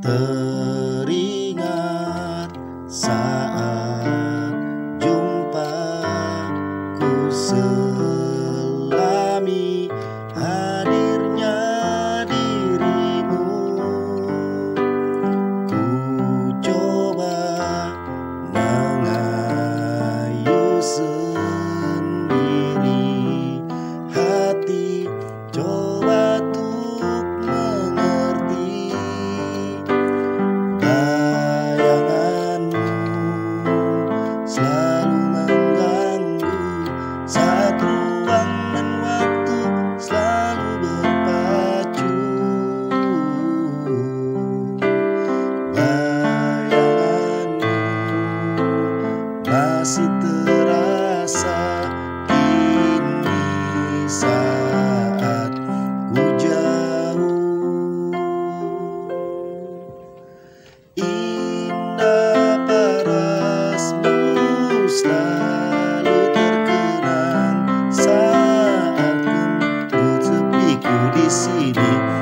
的。masih terasa ini saat ku jauh indah parasmu selalu terkenang saat ku sepiku di sini.